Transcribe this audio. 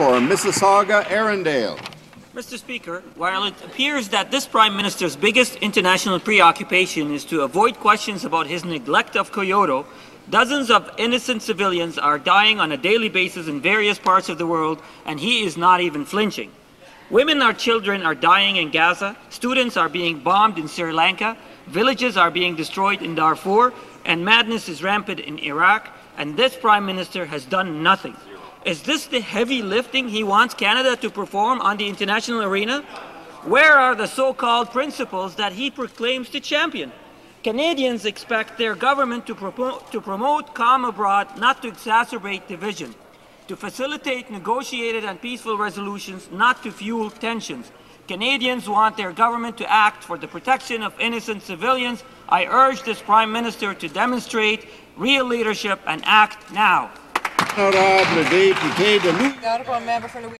for Mississauga Erindale. Mr. Speaker, while it appears that this Prime Minister's biggest international preoccupation is to avoid questions about his neglect of Kyoto, dozens of innocent civilians are dying on a daily basis in various parts of the world, and he is not even flinching. Women and children are dying in Gaza, students are being bombed in Sri Lanka, villages are being destroyed in Darfur, and madness is rampant in Iraq, and this Prime Minister has done nothing. Is this the heavy lifting he wants Canada to perform on the international arena? Where are the so-called principles that he proclaims to champion? Canadians expect their government to, to promote calm abroad, not to exacerbate division, to facilitate negotiated and peaceful resolutions, not to fuel tensions. Canadians want their government to act for the protection of innocent civilians. I urge this Prime Minister to demonstrate real leadership and act now. Honorable député de Louis. Honourable member for.